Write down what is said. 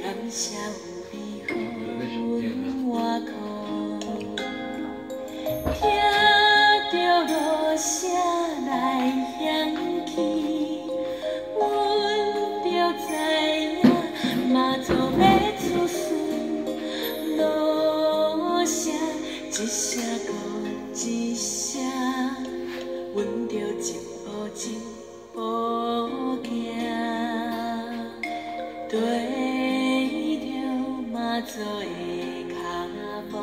感谢一声哭一声，阮着一步一步行，跟着妈祖的脚步。